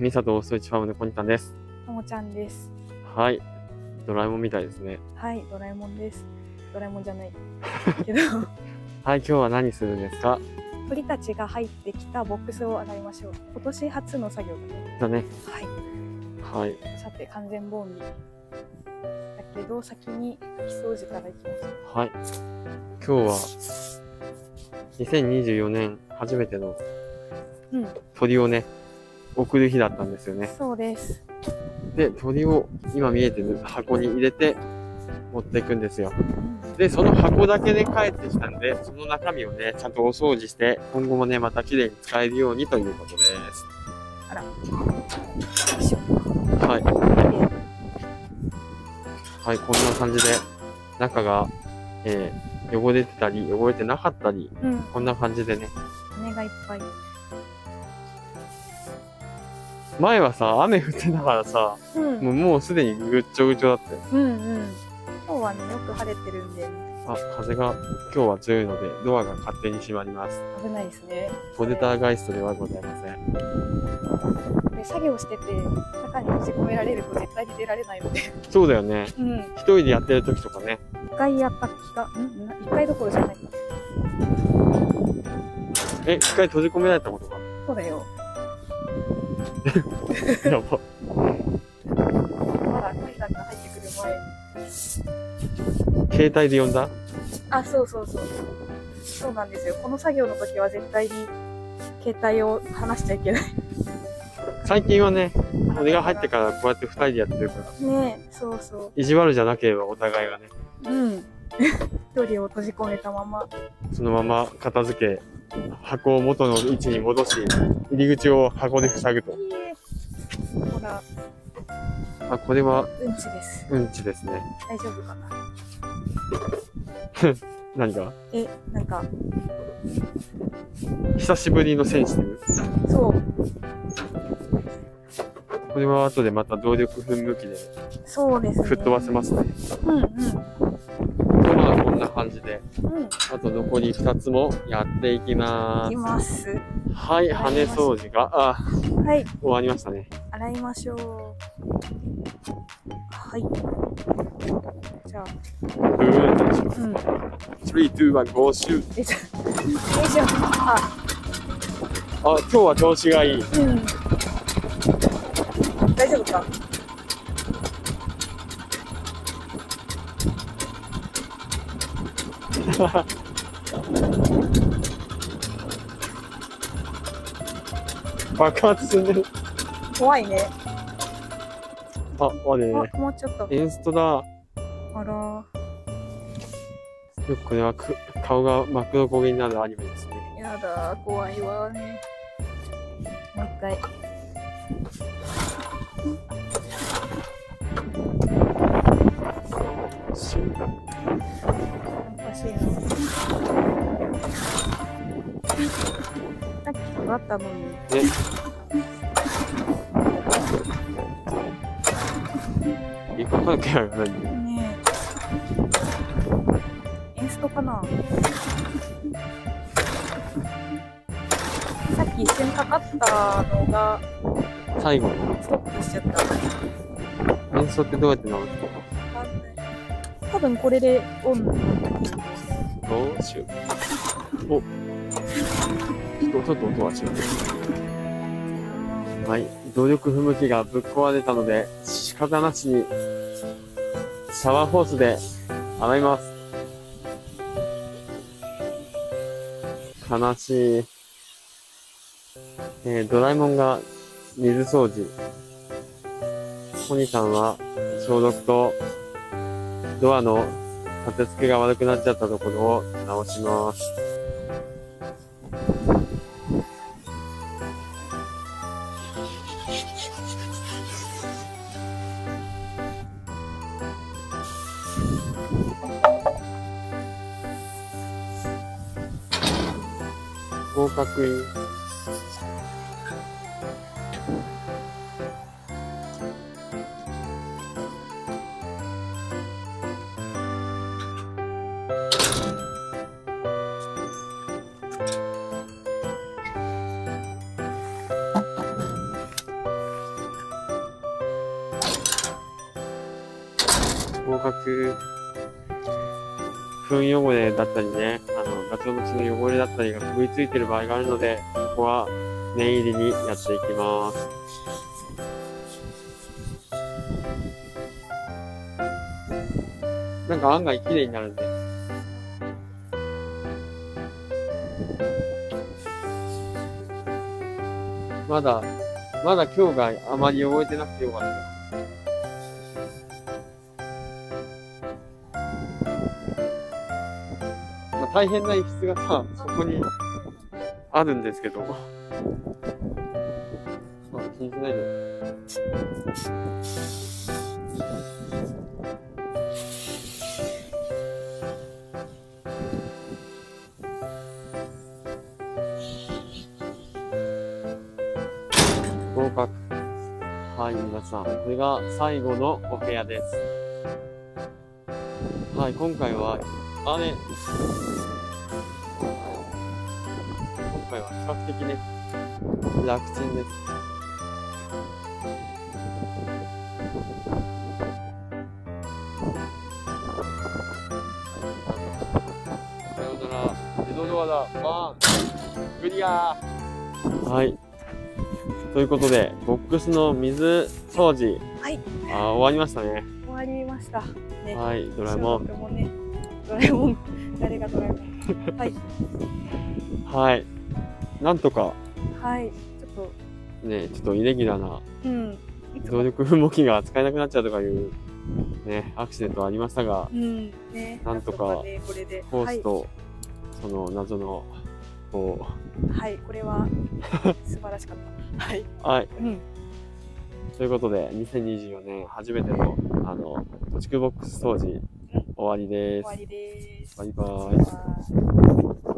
ミサとストリッチファームのコニタンです。ともちゃんです。はい。ドラえもんみたいですね。はい、ドラえもんです。ドラえもんじゃない。けど、はい、今日は何するんですか？鳥たちが入ってきたボックスを洗いましょう。今年初の作業だね。だね。はい。はい。さて、完全防備。だけど、先に拭き掃除からいきます。はい。今日は、2024年初めてのうん、鳥をね、送る日だったんですよね。そうです。で、鳥を今見えてる箱に入れて持っていくんですよ。うんで、その箱だけで帰ってきたんで、その中身をね、ちゃんとお掃除して、今後もね、また綺麗に使えるようにということです。あら。よいしょ。はい。ではい、こんな感じで、中が、えー汚れてたり、汚れてなかったり、うん、こんな感じでね。羽がいっぱい。前はさ、雨降ってたからさ、うん、もうもうすでにぐっちょぐちょだったよ。うん、うん。今日はね、よく晴れてるんで、あ、風が今日は強いので、ドアが勝手に閉まります。危ないですね。ポルターガイストではございません。これ作業してて、中に閉じ込められると絶対に出られないので。そうだよね。うん。一人でやってる時とかね。一回やった気が、ん？な一回どころじゃないか。え、一回閉じ込められたことが？そうだよ。やば。まだ鳥さんが入ってくる前。携帯で呼んだ？あ、そうそうそう。そうなんですよ。この作業の時は絶対に携帯を離しちゃいけない。最近はね、俺が入ってからこうやって二人でやってるから、ねえ、そうそ意地悪じゃなければお互いがね、う。うん。一人を閉じ込めたまま。そのまま片付け、箱を元の位置に戻し、入り口を箱で塞ぐと。ほら、あ、これはうんちです。うんちですね。大丈夫かな？何が？え、なんか、久しぶりのセンシティブ？そう、これは後でまた動力噴霧器でそうですね。吹っ飛ばせますね。うんうん。な感じで、うん。あと残り2つもやっていきまいきす。ます。はい、羽掃除が、あ、はい、終わりましたね。洗いましょう。はい。じゃあ、ブーンとします。うん。3、2、1、ゴーシュー。よいしょ。あ、あ、今日は調子がいい。うん。大丈夫か？爆発する。怖いね。あ、あれ、あ、もうちょっと。エンストだ。あら。よくこれはく顔が真っ黒焦げになるアニメですね。やだ、怖いわね。もう一回。シューおかしいな？さっきかかったのに。ね。一個かけやが何ねえ。エンストかな？さっき一瞬かかったのが最後。ストップしちゃった。演奏ってどうやって直す多分これでオン。どうしよう。お。ちょっと音は違う。はい。動力噴霧器がぶっ壊れたので、仕方なしに、シャワーホースで洗います。悲しい。えー、ドラえもんが水掃除。コニさんは消毒とドアの立て付けが悪くなっちゃったところを直します。合格印。合格、糞汚れだったりね、あの、ガチョウの血の汚れだったりがくぐりついてる場合があるので、ここは念入りにやっていきます。なんか案外綺麗になるんで。まだ、まだ今日があまり汚れてなくてよかった。大変な輸出がさ、そこにあるんですけど。まあ、気にしないで。合格。はい、皆さん。これが最後のお部屋です。はい、今回は、あれ、今回は比較的ね、楽ちんです。さようなら。自動ドアだ。バーン。クリアはい。ということで、ボックスの水掃除。はい。あー終わりましたね。終わりました。ね。はい、ドラえもん。ドラえもん。誰がドラえもん？はい。はい。なんとか、はい。ちょっと、ね、ちょっとイレギュラーなうん。動も、力動きが使えなくなっちゃうとかいう、ね、アクシデントはありましたが、うん。ね。なんとかね、これで。コースと、その謎の、こはい。はい。これは、素晴らしかった。はい。う、はい。うん。ということで、2024年初めての、あの、土地区ボックス掃除、終わりです。終わりです。バイバイ。はい